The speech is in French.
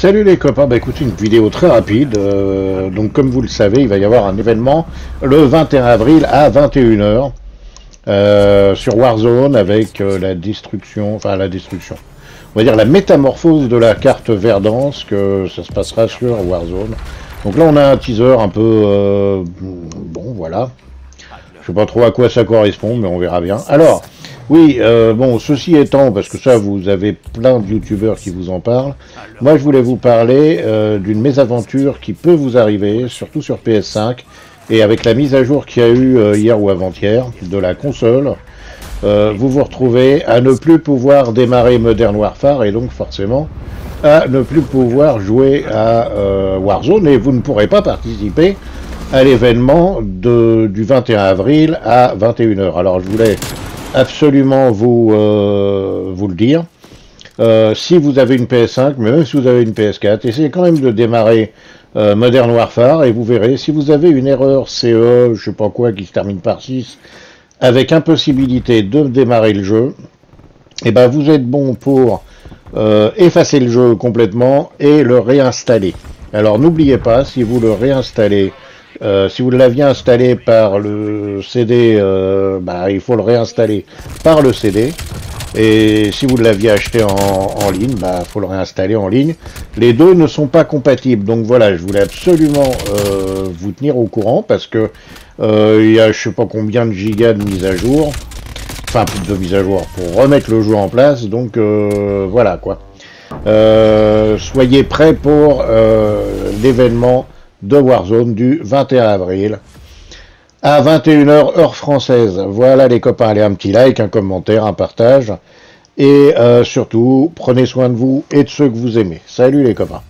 Salut les copains, bah écoutez une vidéo très rapide. Euh, donc comme vous le savez, il va y avoir un événement le 21 avril à 21h euh, sur Warzone avec euh, la destruction, enfin la destruction, on va dire la métamorphose de la carte Verdance que ça se passera sur Warzone. Donc là on a un teaser un peu bon voilà. Je sais pas trop à quoi ça correspond, mais on verra bien. Alors, oui, euh, bon, ceci étant, parce que ça, vous avez plein de youtubeurs qui vous en parlent, moi je voulais vous parler euh, d'une mésaventure qui peut vous arriver, surtout sur PS5, et avec la mise à jour qu'il y a eu euh, hier ou avant-hier de la console, vous vous retrouvez à ne plus pouvoir démarrer Modern Warfare, et donc forcément à ne plus pouvoir jouer à Warzone, et vous ne pourrez pas participer à l'événement du 21 avril à 21h. Alors je voulais absolument vous, euh, vous le dire. Euh, si vous avez une PS5, mais même si vous avez une PS4, essayez quand même de démarrer euh, Modern Warfare et vous verrez, si vous avez une erreur CE, je sais pas quoi, qui se termine par 6, avec impossibilité de démarrer le jeu, et eh ben vous êtes bon pour effacer le jeu complètement et le réinstaller. Alors n'oubliez pas, si vous le réinstallez euh, si vous l'aviez installé par le CD, euh, bah, il faut le réinstaller par le CD. Et si vous l'aviez acheté en, ligne, il bah, faut le réinstaller en ligne. Les deux ne sont pas compatibles. Donc voilà, je voulais absolument euh, vous tenir au courant parce que il y a je sais pas combien de gigas de mise à jour. Enfin, de mise à jour pour remettre le jeu en place. Donc voilà quoi. soyez prêts pour l'événement de Warzone du 21 avril à 21h heure française. Voilà les copains, allez un petit like, un commentaire, un partage. Et euh, surtout, prenez soin de vous et de ceux que vous aimez. Salut les copains.